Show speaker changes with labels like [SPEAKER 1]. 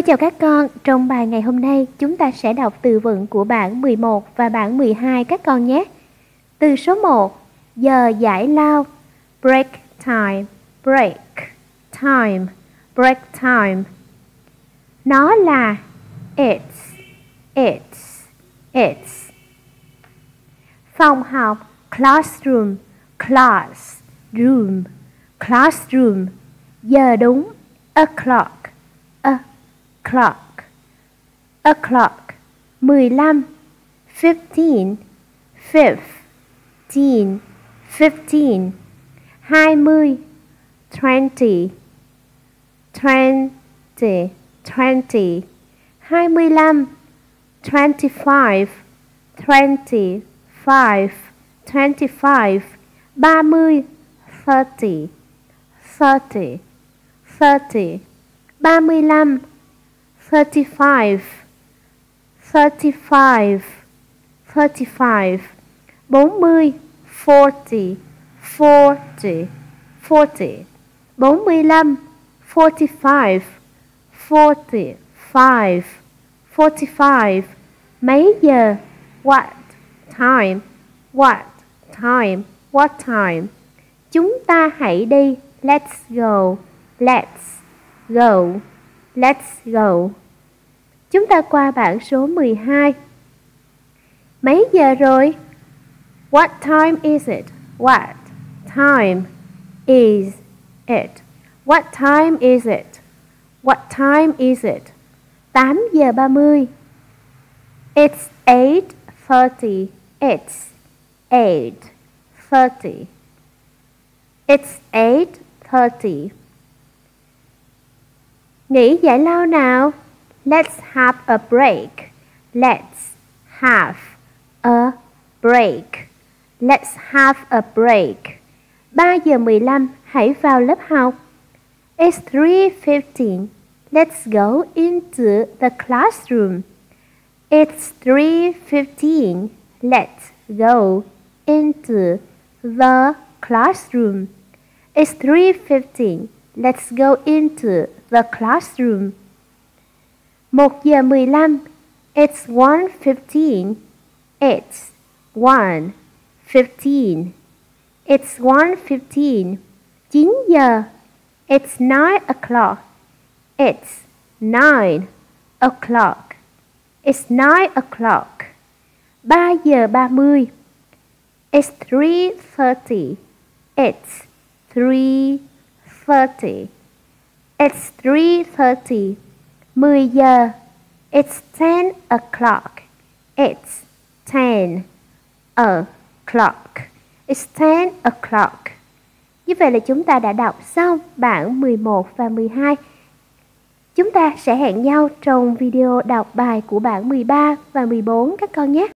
[SPEAKER 1] Cô chào các con, trong bài ngày hôm nay chúng ta sẽ đọc từ vựng của bảng 11 và bảng 12 các con nhé. Từ số 1, giờ giải lao, break time, break time, break time. Nó là it's, it's, it's. Phòng học, classroom, class, room, classroom. Giờ đúng, o'clock, a clock o'clock 15 fifteen fifteen fifteen 20 twenty twenty twenty 25 25 25 25 30 30 30 30 35 thirty-five thirty-five thirty-five, bốn mươi, forty forty forty, bốn mươi lăm, forty-five forty-five forty-five. Mấy giờ? What time? What time? What time? Chúng ta hãy đi. Let's go. Let's go. Let's go. Chúng ta qua bảng số 12. Mấy giờ rồi? What time is it? What time is it? What time is it? What time is it? 8 giờ 30. It's 8:30. It's 8:30. It's 8:30. Nghỉ giải lao nào. Let's have a break. Let's have a break. Let's have a break. 3 giờ 15, hãy vào lớp học. It's 3:15. Let's go into the classroom. It's 3:15. Let's go into the classroom. It's 3:15. Let's go into the classroom. 1 giờ 15. It's 1:15. It's 1:15. It's 1:15. 9 giờ. It's 9 o'clock. It's 9 o'clock. It's 9 o'clock. 3 giờ 30. It's 3:30. It's 3 3.30. It's 3.30. 10 giờ. It's ten o'clock. It's ten o'clock. It's ten o'clock. Như vậy là chúng ta đã đọc xong bảng 11 và 12. Chúng ta sẽ hẹn nhau trong video đọc bài của bảng 13 và 14 các con nhé.